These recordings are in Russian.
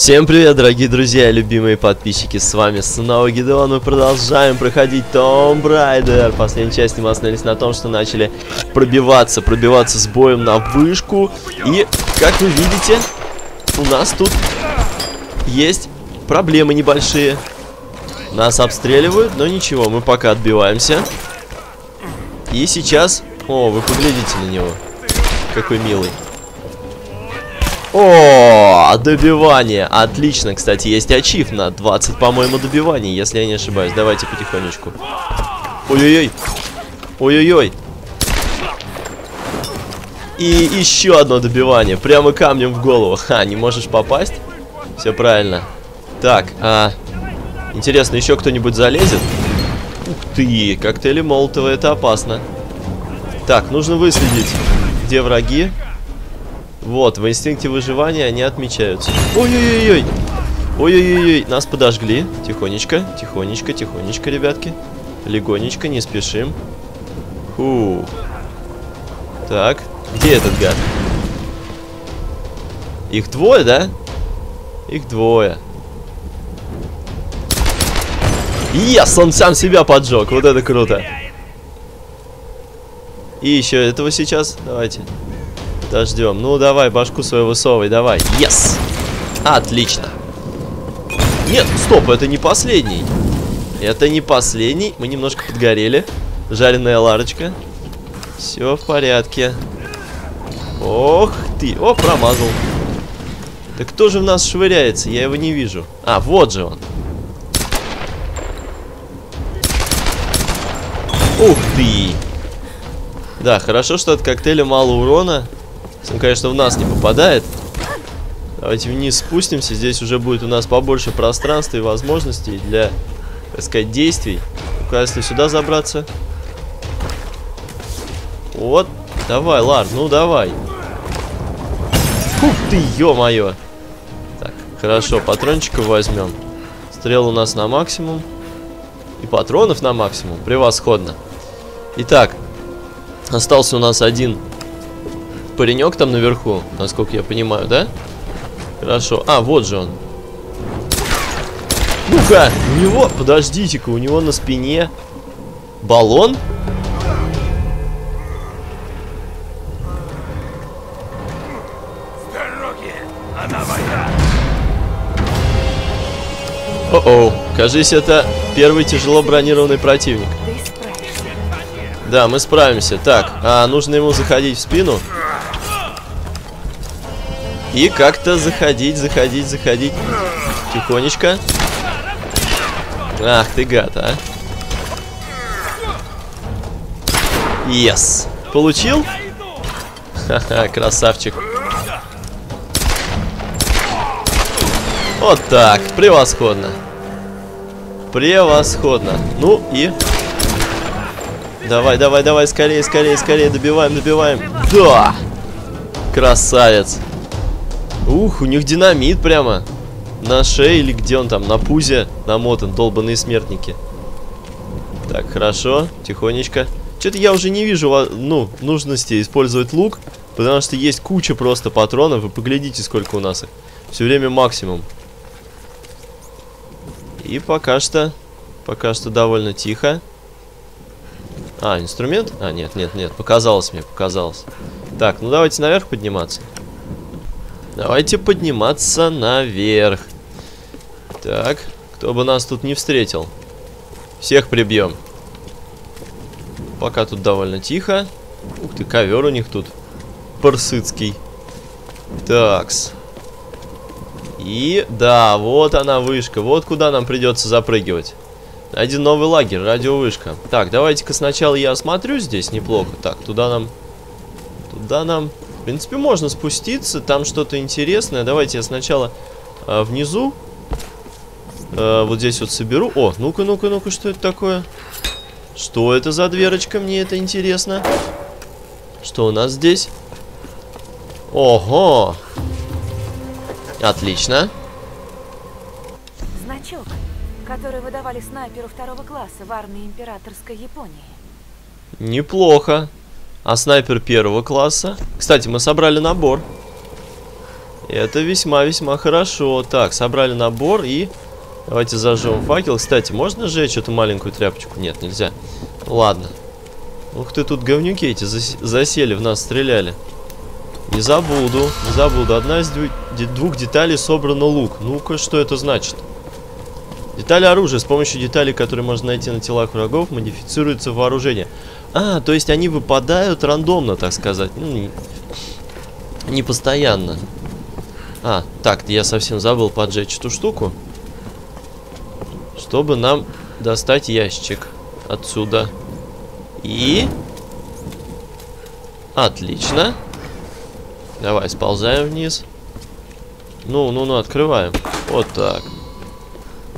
Всем привет, дорогие друзья и любимые подписчики, с вами снова Гидеон, мы продолжаем проходить Tomb Raider. Последняя часть мы остановились на том, что начали пробиваться, пробиваться с боем на вышку. И, как вы видите, у нас тут есть проблемы небольшие. Нас обстреливают, но ничего, мы пока отбиваемся. И сейчас... О, вы поглядите на него. Какой милый. О, добивание. Отлично, кстати, есть ачив на 20, по-моему, добиваний, если я не ошибаюсь. Давайте потихонечку. Ой-ой-ой. Ой-ой-ой. И еще одно добивание. Прямо камнем в голову. Ха, не можешь попасть? Все правильно. Так, а... Интересно, еще кто-нибудь залезет? Ух ты, коктейли Молотова, это опасно. Так, нужно выследить, где враги. Вот, в инстинкте выживания они отмечаются. Ой-ой-ой-ой. Ой-ой-ой, нас подожгли. Тихонечко, тихонечко, тихонечко, ребятки. Легонечко, не спешим. Фу. Так, где этот гад? Их двое, да? Их двое. Yes, он сам себя поджег. Вот это круто. И еще этого сейчас. Давайте. Подождем. Ну, давай, башку свою высовывай, давай. Yes! Отлично. Нет, стоп, это не последний. Это не последний. Мы немножко подгорели. Жареная ларочка. Все в порядке. Ох ты. О, промазал. Да кто же в нас швыряется? Я его не вижу. А, вот же он. Ух ты. Да, хорошо, что от коктейля мало урона. Он, конечно, в нас не попадает. Давайте вниз спустимся. Здесь уже будет у нас побольше пространства и возможностей для, так сказать, действий. Ну-ка, если сюда забраться. Вот. Давай, Лар, ну давай. Ух ты, ё-моё. Так, хорошо, патрончиков возьмем. Стрел у нас на максимум. И патронов на максимум. Превосходно. Итак, остался у нас один паренек там наверху, насколько я понимаю, да? Хорошо. А, вот же он. Ну-ка, у него, подождите-ка, у него на спине баллон? О-оу, кажись, это первый тяжело бронированный противник. Да, мы справимся. Так, а нужно ему заходить в спину. И как-то заходить, заходить, заходить. Тихонечко. Ах ты гад, а. Yes. Получил? Ха-ха, красавчик. Вот так, превосходно. Превосходно. Ну и... Давай, давай, давай, скорее, скорее, скорее, добиваем, добиваем. Да! Красавец. Ух, у них динамит прямо. На шее или где он там, на пузе намотан, долбанные смертники. Так, хорошо, тихонечко. Что-то я уже не вижу, ну, нужности использовать лук, потому что есть куча просто патронов. Вы поглядите, сколько у нас их. Все время максимум. И пока что, пока что довольно тихо. А, инструмент? А, нет, нет, нет, показалось мне, показалось. Так, ну давайте наверх подниматься. Давайте подниматься наверх. Так, кто бы нас тут не встретил. Всех прибьем. Пока тут довольно тихо. Ух ты, ковер у них тут. Парсыцкий. Такс. И, да, вот она вышка. Вот куда нам придется запрыгивать. Один новый лагерь, радиовышка. Так, давайте-ка сначала я осмотрю здесь неплохо. Так, туда нам... Туда нам... В принципе, можно спуститься, там что-то интересное. Давайте я сначала э, внизу э, вот здесь вот соберу. О, ну-ка, ну-ка, ну-ка, что это такое? Что это за дверочка? Мне это интересно. Что у нас здесь? Ого! Отлично. Значок, который выдавали снайперу второго класса в армии императорской Японии. Неплохо. А снайпер первого класса? Кстати, мы собрали набор. Это весьма-весьма хорошо. Так, собрали набор и... Давайте зажжем факел. Кстати, можно сжечь эту маленькую тряпочку? Нет, нельзя. Ладно. Ух ты, тут говнюки эти зас засели, в нас стреляли. Не забуду, не забуду. Одна из двух деталей собрана лук. Ну-ка, что это значит? Детали оружия. С помощью деталей, которые можно найти на телах врагов, модифицируется вооружение. А, то есть они выпадают рандомно, так сказать. Ну, не, постоянно. А, так, я совсем забыл поджечь эту штуку. Чтобы нам достать ящик отсюда. И... Отлично. Давай, сползаем вниз. Ну, ну, ну, открываем. Вот так.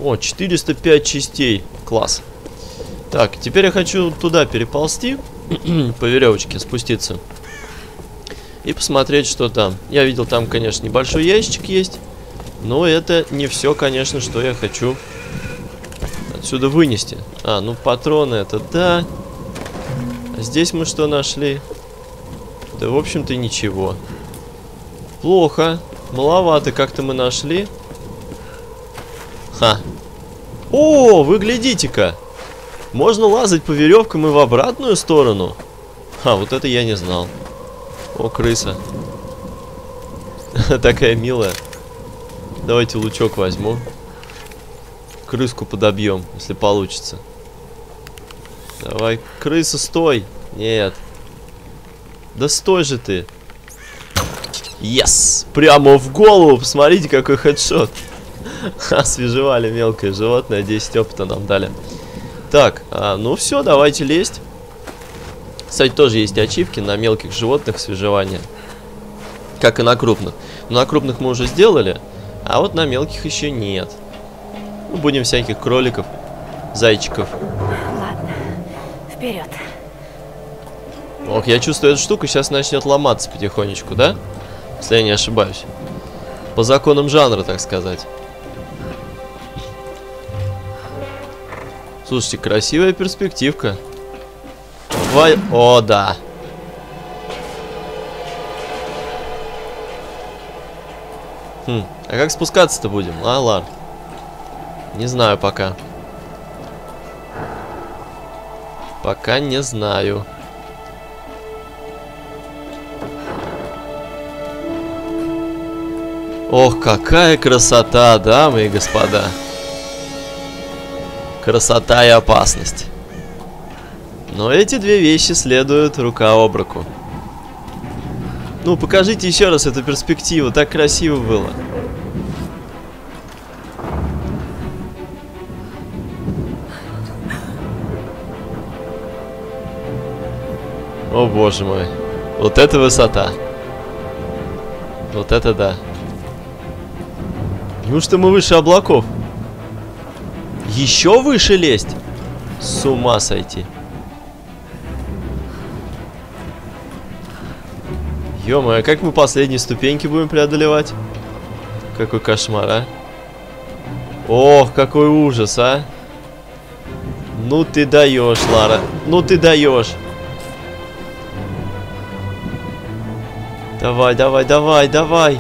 О, 405 частей. Класс. Так, теперь я хочу туда переползти. по веревочке спуститься. И посмотреть, что там. Я видел, там, конечно, небольшой ящик есть. Но это не все, конечно, что я хочу отсюда вынести. А, ну патроны это да. А здесь мы что нашли? Да, в общем-то, ничего. Плохо. Маловато как-то мы нашли. Ха. О, вы глядите-ка. Можно лазать по веревкам и в обратную сторону. А, вот это я не знал. О, крыса. Такая милая. Давайте лучок возьму. Крыску подобьем, если получится. Давай, крыса, стой! Нет. Да стой же ты. Yes! Прямо в голову! Посмотрите, какой хедшот. Освежевали мелкое животное, 10 опыта нам дали. Так, а, ну все, давайте лезть. Кстати, тоже есть ачивки на мелких животных свежевания. Как и на крупных. Но на крупных мы уже сделали, а вот на мелких еще нет. Ну, будем всяких кроликов, зайчиков. Ладно, вперед. Ох, я чувствую, эта штука сейчас начнет ломаться потихонечку, да? Если я не ошибаюсь. По законам жанра, так сказать. Слушайте, красивая перспективка. Давай. О, да. Хм, а как спускаться-то будем? А, ладно. Не знаю пока. Пока не знаю. Ох, какая красота, дамы и господа. Красота и опасность. Но эти две вещи следуют рука об руку. Ну, покажите еще раз эту перспективу, так красиво было. О боже мой. Вот это высота. Вот это да. Неужто мы выше облаков? Еще выше лезть? С ума сойти. ё а как мы последние ступеньки будем преодолевать? Какой кошмар, а? Ох, какой ужас, а? Ну ты даешь, Лара. Ну ты даешь. Давай, давай, давай, давай.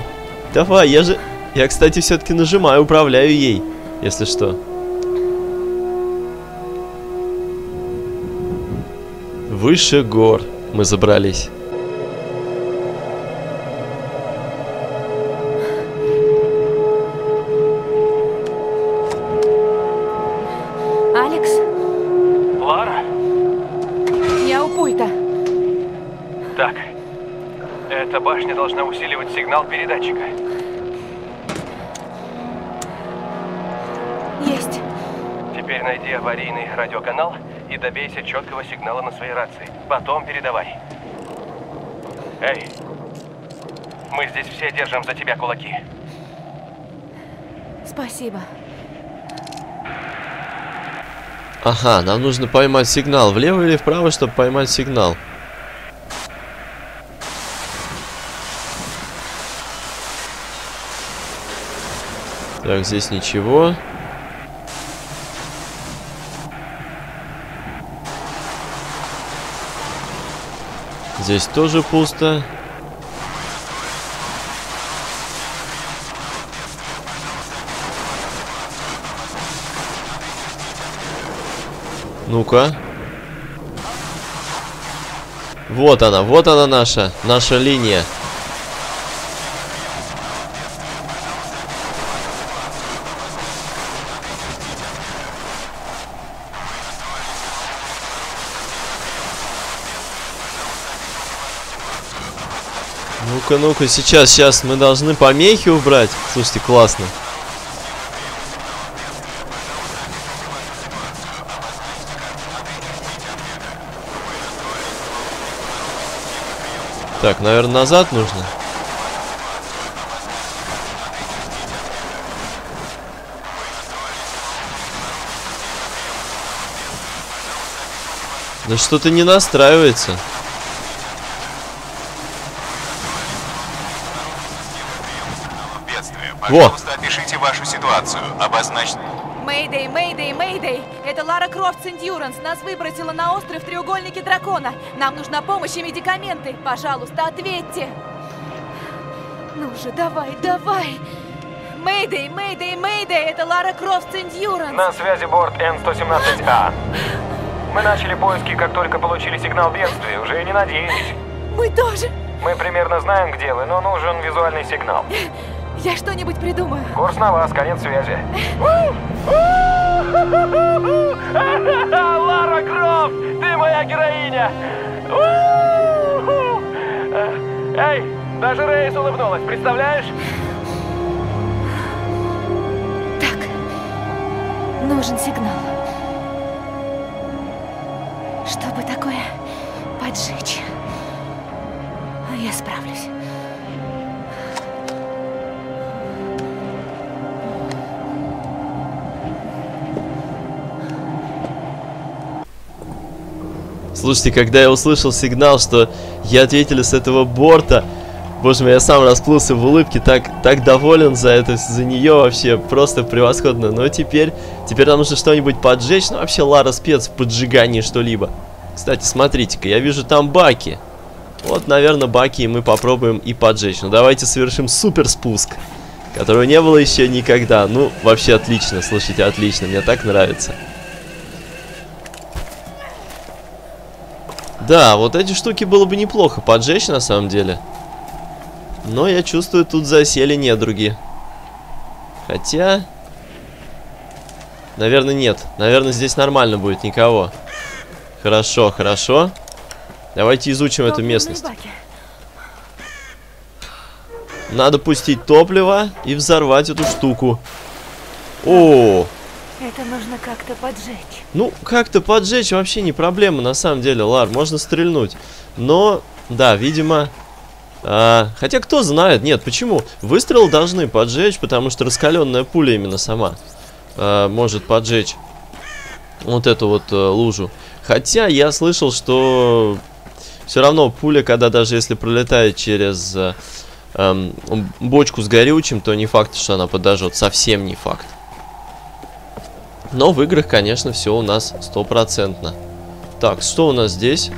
Давай, я же... Я, кстати, все-таки нажимаю, управляю ей, если что. Выше гор мы забрались. Алекс? Лара? Я у пульта. Так. Эта башня должна усиливать сигнал передатчика. Есть. Теперь найди аварийный радиоканал и добейся четкого сигнала на своей рации. Потом передавай. Эй, мы здесь все держим за тебя кулаки. Спасибо. Ага, нам нужно поймать сигнал. Влево или вправо, чтобы поймать сигнал? Так, здесь ничего. Здесь тоже пусто. Ну-ка. Вот она, вот она наша, наша линия. Ну-ка, ну-ка, сейчас, сейчас мы должны помехи убрать. Слушайте, классно. Так, наверное, назад нужно. Да что-то не настраивается. Пожалуйста, опишите вашу ситуацию. Обозначьте... Mayday, Mayday, Mayday! Это Лара Крофт, Endurance. Нас выбросило на остров в треугольнике дракона. Нам нужна помощь и медикаменты. Пожалуйста, ответьте. Ну же, давай, давай. Mayday, Mayday, Mayday! Это Лара Крофт, Endurance. На связи борт N-117A. Мы начали поиски, как только получили сигнал бедствия. Уже и не надеялись. Мы тоже. Мы примерно знаем, где вы, но нужен визуальный сигнал. Я что-нибудь придумаю. Курс на вас, конец связи. Лара Крофт, ты моя героиня! Эй, даже Рейс улыбнулась, представляешь? Так, нужен сигнал. Чтобы такое поджечь. Я справлюсь. Слушайте, когда я услышал сигнал, что я ответили с этого борта, боже мой, я сам расплылся в улыбке, так, так доволен за это, за нее вообще, просто превосходно. Но теперь, теперь нам нужно что-нибудь поджечь, ну вообще Лара спец в поджигании что-либо. Кстати, смотрите-ка, я вижу там баки. Вот, наверное, баки мы попробуем и поджечь. Ну давайте совершим супер спуск, которого не было еще никогда. Ну, вообще отлично, слушайте, отлично, мне так нравится. Да, вот эти штуки было бы неплохо поджечь на самом деле. Но я чувствую, тут засели недруги. Хотя... Наверное, нет. Наверное, здесь нормально будет никого. Хорошо, хорошо. Давайте изучим эту местность. Надо пустить топливо и взорвать эту штуку. О, Это нужно как-то поджечь. Ну, как-то поджечь вообще не проблема, на самом деле, Лар, можно стрельнуть. Но, да, видимо... а, хотя кто знает, нет, почему? Выстрел должны поджечь, потому что раскаленная пуля именно сама а, может поджечь вот эту вот э, лужу. Хотя я слышал, что все равно пуля, когда даже если пролетает через э, эм, бочку с горючим, то не факт, что она подожжет, совсем не факт. Но в играх, конечно, все у нас стопроцентно. Так, что у нас здесь?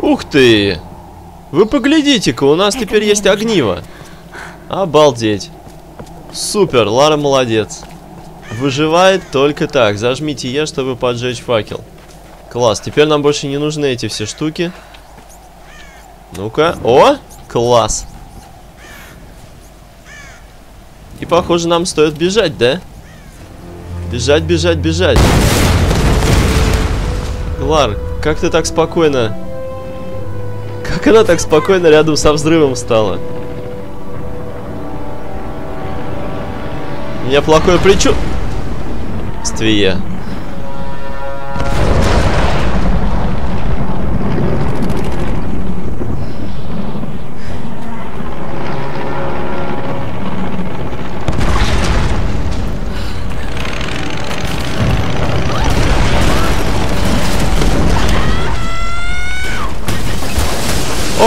Ух ты! Вы поглядите-ка, у нас Это теперь есть нужно. огниво. Обалдеть. Супер, Лара молодец. Выживает только так. Зажмите Е, чтобы поджечь факел. Класс, теперь нам больше не нужны эти все штуки. Ну-ка. О, класс. И похоже, нам стоит бежать, да? Бежать, бежать, бежать. Лар, как ты так спокойно... Как она так спокойно рядом со взрывом стала? У меня плохое плечо... Ствие.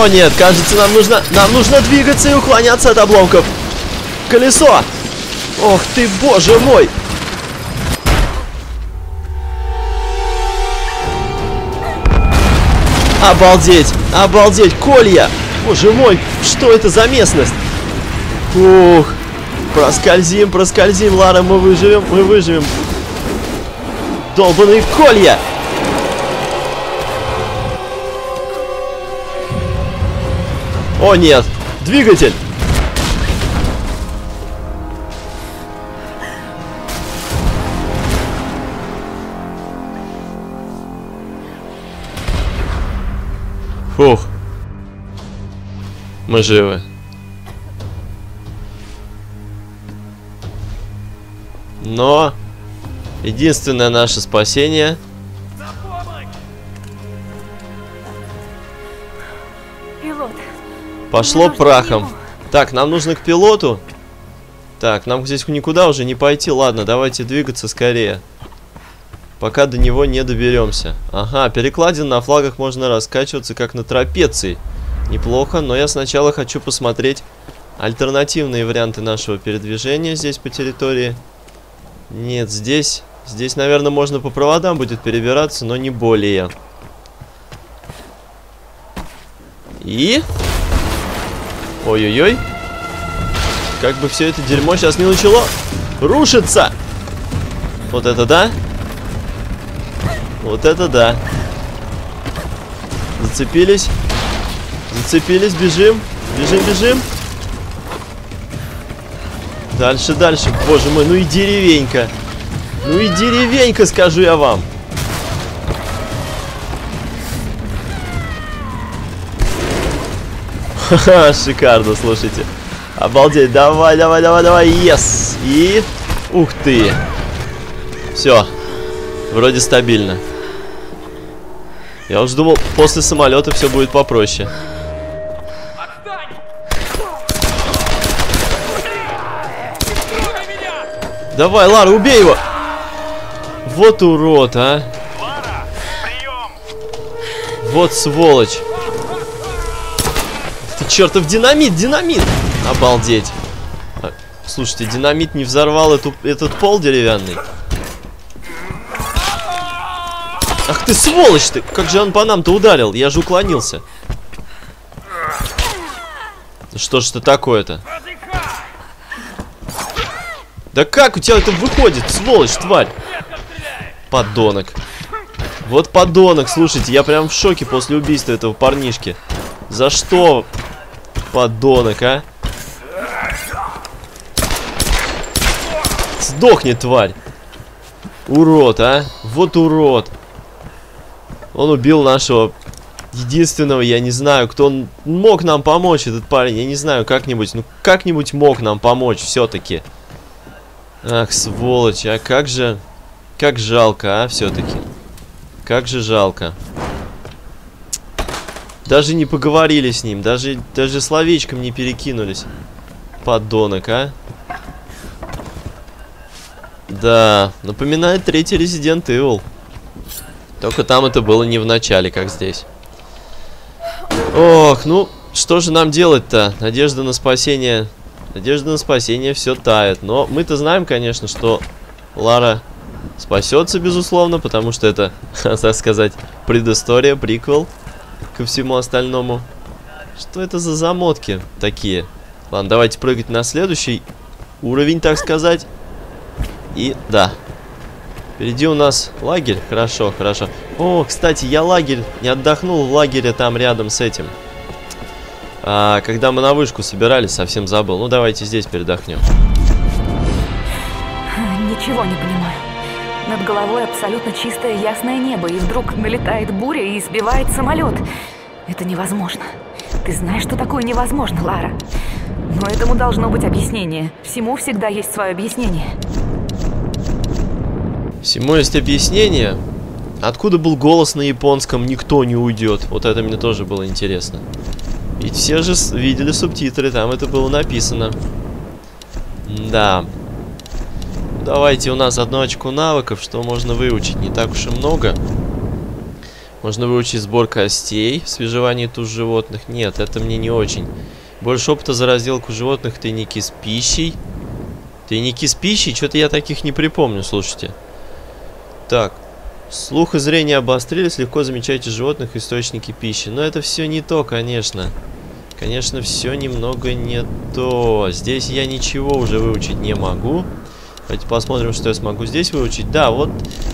Нет, кажется, нам нужно, нам нужно двигаться и уклоняться от обломков. Колесо! Ох ты, боже мой! Обалдеть! Обалдеть! Колья! Боже мой, что это за местность? Ух, проскользим, проскользим, Лара, мы выживем, мы выживем. Долбаные колья! О нет, двигатель! Фух. Мы живы. Но единственное наше спасение пошло прахом. Так, нам нужно к пилоту. Так, нам здесь никуда уже не пойти. Ладно, давайте двигаться скорее. Пока до него не доберемся. Ага, перекладин на флагах можно раскачиваться, как на трапеции. Неплохо, но я сначала хочу посмотреть альтернативные варианты нашего передвижения здесь по территории. Нет, здесь... Здесь, наверное, можно по проводам будет перебираться, но не более. И... Ой-ой-ой. Как бы все это дерьмо сейчас не начало рушиться. Вот это да. Вот это да. Зацепились. Зацепились, бежим. Бежим, бежим. Дальше, дальше. Боже мой, ну и деревенька. Ну и деревенька, скажу я вам. Ха-ха, шикарно, слушайте. Обалдеть, давай, давай, давай, давай, yes. И... Ух ты. Все. Вроде стабильно. Я уж думал, после самолета все будет попроще. Давай, Лара, убей его! Вот урод, а! Вот сволочь! Чертов динамит, динамит! Обалдеть! А, Слушайте, динамит не взорвал эту, этот пол деревянный. Ах ты сволочь ты! Как же он по нам-то ударил? Я же уклонился. Что ж это такое-то? Да как у тебя это выходит, сволочь, тварь? Подонок. Вот подонок, слушайте, я прям в шоке после убийства этого парнишки. За что? Подонок, а? Сдохни, тварь. Урод, а? Вот урод. Он убил нашего единственного, я не знаю, кто он мог нам помочь, этот парень. Я не знаю, как-нибудь, ну как-нибудь мог нам помочь все-таки. Ах, сволочь, а как же... Как жалко, а, все-таки. Как же жалко. Даже не поговорили с ним, даже, даже словечком не перекинулись. Подонок, а. Да, напоминает третий Resident Evil. Только там это было не в начале, как здесь. Ох, ну, что же нам делать-то? Надежда на спасение... Надежда на спасение все тает. Но мы-то знаем, конечно, что Лара спасется, безусловно, потому что это, так сказать, предыстория, приквел ко всему остальному. Что это за замотки такие? Ладно, давайте прыгать на следующий уровень, так сказать. И, да. Впереди у нас лагерь. Хорошо, хорошо. О, кстати, я лагерь не отдохнул в лагере там рядом с этим. А, когда мы на вышку собирались, совсем забыл. Ну, давайте здесь передохнем. Ничего не понимаю. Над головой абсолютно чистое ясное небо, и вдруг налетает буря и сбивает самолет. Это невозможно. Ты знаешь, что такое невозможно, Лара. Но этому должно быть объяснение. Всему всегда есть свое объяснение. Всему есть объяснение. Откуда был голос на японском «Никто не уйдет»? Вот это мне тоже было интересно. Ведь все же видели субтитры, там это было написано. Да. Давайте, у нас одно очко навыков, что можно выучить. Не так уж и много. Можно выучить сбор костей, свежевание туш животных. Нет, это мне не очень. Больше опыта за разделку животных, тайники с пищей. Тайники с пищей? Что-то я таких не припомню, слушайте. Так. Слух и зрение обострились, легко замечаете животных источники пищи. Но это все не то, конечно. Конечно, все немного не то. Здесь я ничего уже выучить не могу. Давайте посмотрим, что я смогу здесь выучить. Да, вот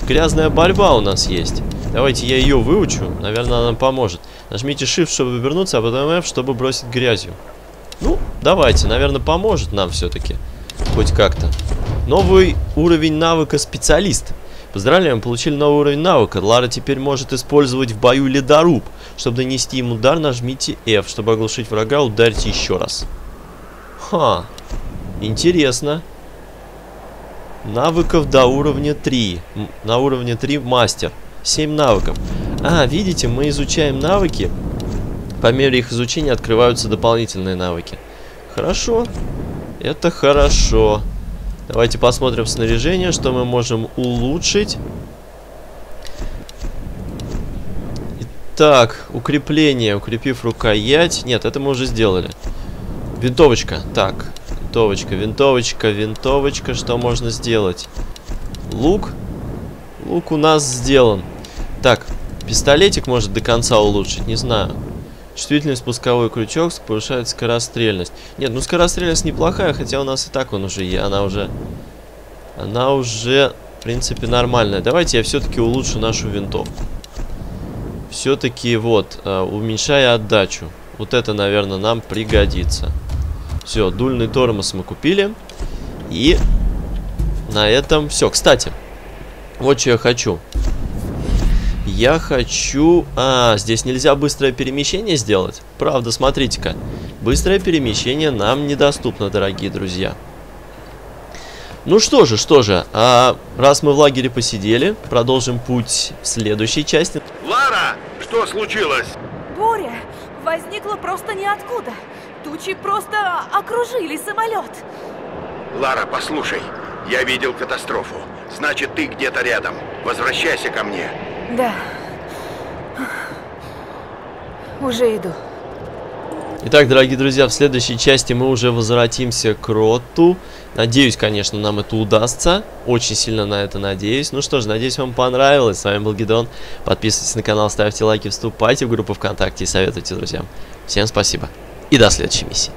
грязная борьба у нас есть. Давайте я ее выучу. Наверное, она нам поможет. Нажмите Shift, чтобы вернуться, а потом F, чтобы бросить грязью. Ну, давайте. Наверное, поможет нам все-таки. Хоть как-то. Новый уровень навыка специалист. Поздравляем, получили новый уровень навыка. Лара теперь может использовать в бою ледоруб. Чтобы нанести им удар, нажмите F. Чтобы оглушить врага, ударьте еще раз. Ха. Интересно. Навыков до уровня 3. На уровне 3 мастер. 7 навыков. А, видите, мы изучаем навыки. По мере их изучения открываются дополнительные навыки. Хорошо. Это хорошо. Давайте посмотрим снаряжение, что мы можем улучшить. Итак, укрепление. Укрепив рукоять. Нет, это мы уже сделали. Винтовочка. Так, Винтовочка, винтовочка, винтовочка. Что можно сделать? Лук. Лук у нас сделан. Так, пистолетик может до конца улучшить, не знаю. Чувствительный спусковой крючок повышает скорострельность. Нет, ну скорострельность неплохая, хотя у нас и так он уже, она уже, она уже, в принципе, нормальная. Давайте я все-таки улучшу нашу винтовку. Все-таки вот, э, уменьшая отдачу. Вот это, наверное, нам пригодится. Все, дульный тормоз мы купили. И на этом все. Кстати, вот что я хочу. Я хочу... А, здесь нельзя быстрое перемещение сделать? Правда, смотрите-ка. Быстрое перемещение нам недоступно, дорогие друзья. Ну что же, что же, а, раз мы в лагере посидели, продолжим путь в следующей части. Лара, что случилось? Буря возникла просто ниоткуда. Тучи просто окружили самолет. Лара, послушай, я видел катастрофу. Значит, ты где-то рядом. Возвращайся ко мне. Да. Уже иду. Итак, дорогие друзья, в следующей части мы уже возвратимся к Роту. Надеюсь, конечно, нам это удастся. Очень сильно на это надеюсь. Ну что ж, надеюсь, вам понравилось. С вами был Гидон. Подписывайтесь на канал, ставьте лайки, вступайте в группу ВКонтакте и советуйте друзьям. Всем спасибо и до следующей миссии.